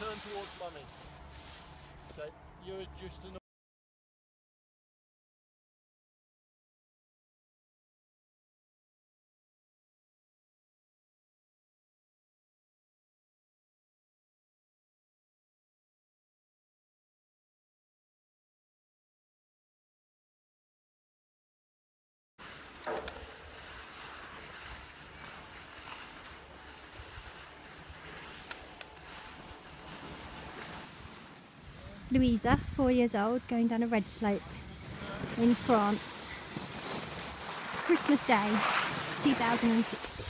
turn towards mummy. So you're just an Louisa, four years old, going down a red slope in France. Christmas Day 2016.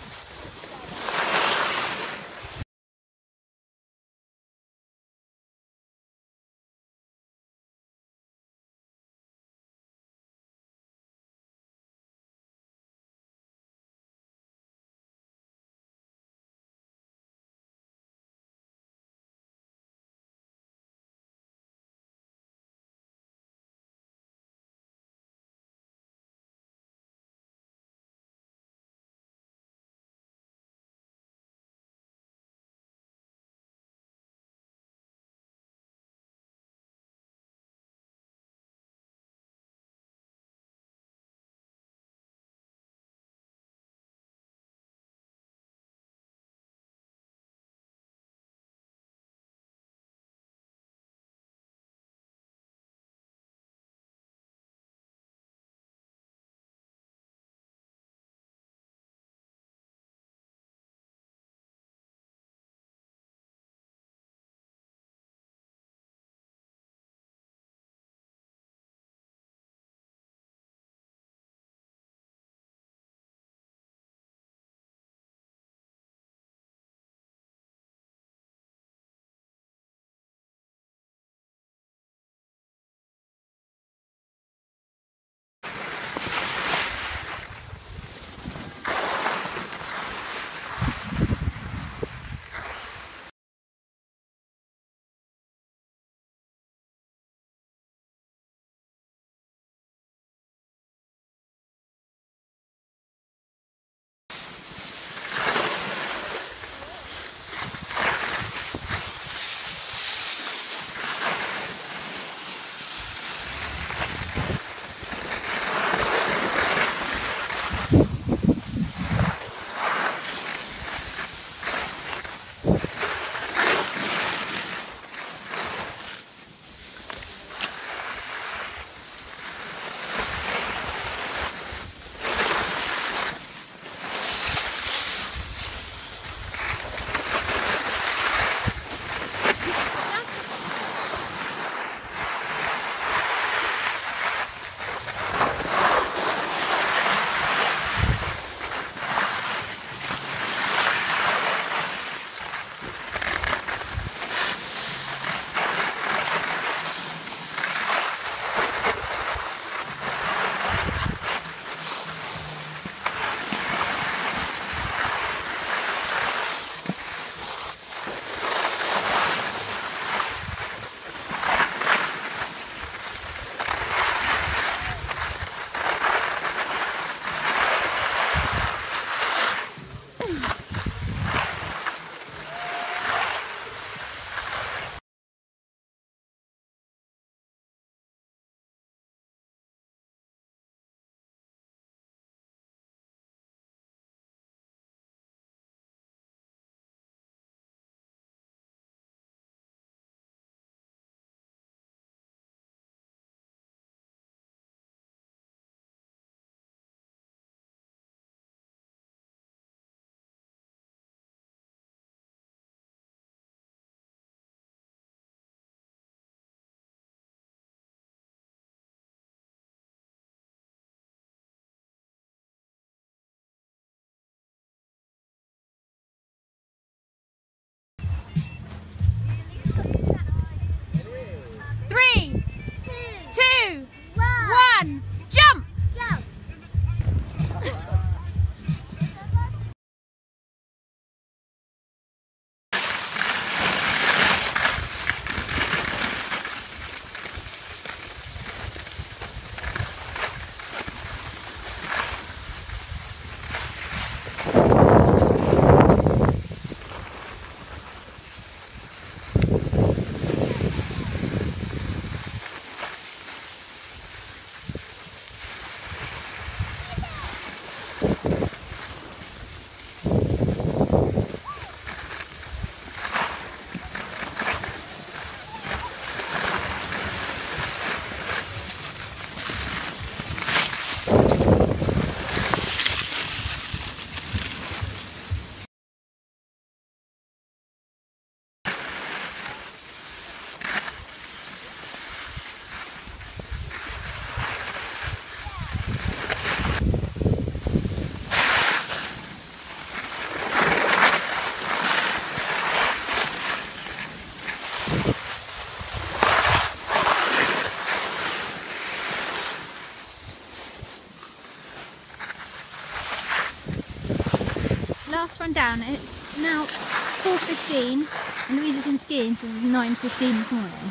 One down. It's now 4.15 and Louisa's been skiing since 9.15 this morning.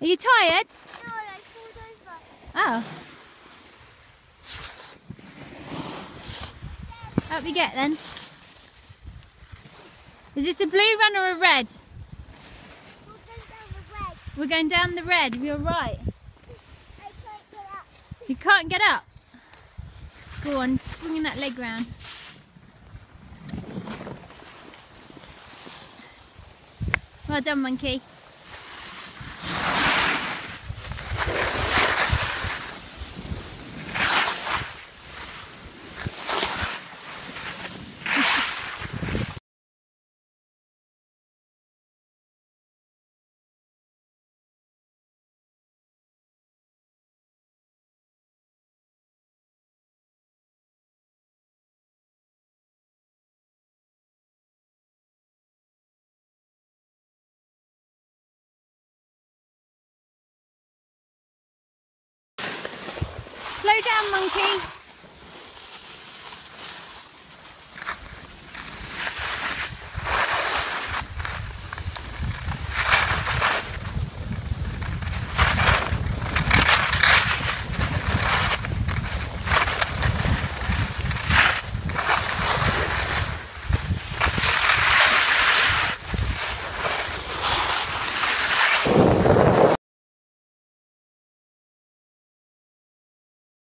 Are you tired? No, I pulled over. Oh. Up we get then. Is this a blue run or a red? We'll go down the red. We're going down the red. You're right. I can't get up. You can't get up. Go on, swinging that leg round. Well done, monkey. Slow down, monkey.